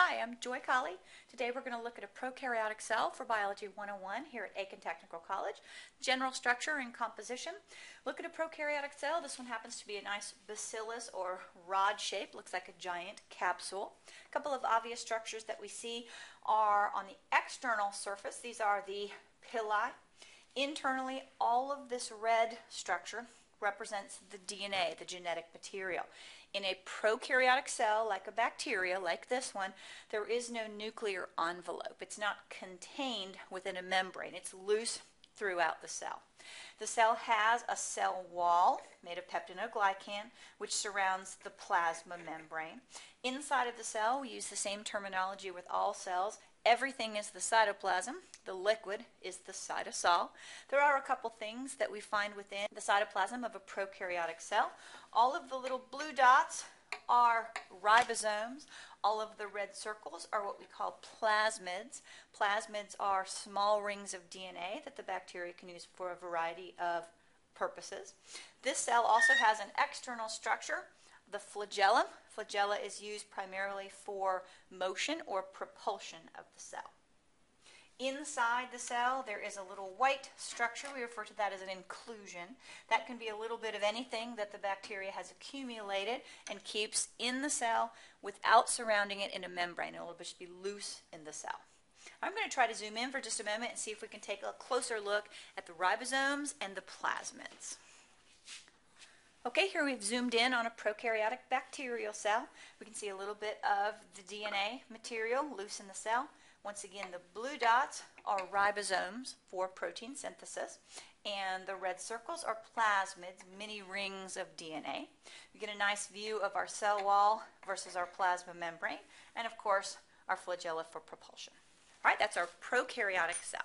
Hi, I'm Joy Colley. Today we're going to look at a prokaryotic cell for Biology 101 here at Aiken Technical College. General structure and composition. Look at a prokaryotic cell. This one happens to be a nice bacillus or rod shape. Looks like a giant capsule. A couple of obvious structures that we see are on the external surface. These are the pili. Internally, all of this red structure represents the DNA, the genetic material. In a prokaryotic cell, like a bacteria, like this one, there is no nuclear envelope. It's not contained within a membrane. It's loose throughout the cell. The cell has a cell wall made of peptidoglycan, which surrounds the plasma membrane. Inside of the cell, we use the same terminology with all cells. Everything is the cytoplasm. The liquid is the cytosol. There are a couple things that we find within the cytoplasm of a prokaryotic cell. All of the little blue dots are ribosomes. All of the red circles are what we call plasmids. Plasmids are small rings of DNA that the bacteria can use for a variety of purposes. This cell also has an external structure, the flagellum. Flagella is used primarily for motion or propulsion of the cell. Inside the cell, there is a little white structure. We refer to that as an inclusion. That can be a little bit of anything that the bacteria has accumulated and keeps in the cell without surrounding it in a membrane. It will just be loose in the cell. I'm going to try to zoom in for just a moment and see if we can take a closer look at the ribosomes and the plasmids. Okay, here we've zoomed in on a prokaryotic bacterial cell. We can see a little bit of the DNA material loose in the cell. Once again, the blue dots are ribosomes for protein synthesis, and the red circles are plasmids, mini rings of DNA. We get a nice view of our cell wall versus our plasma membrane, and of course, our flagella for propulsion. All right, that's our prokaryotic cell.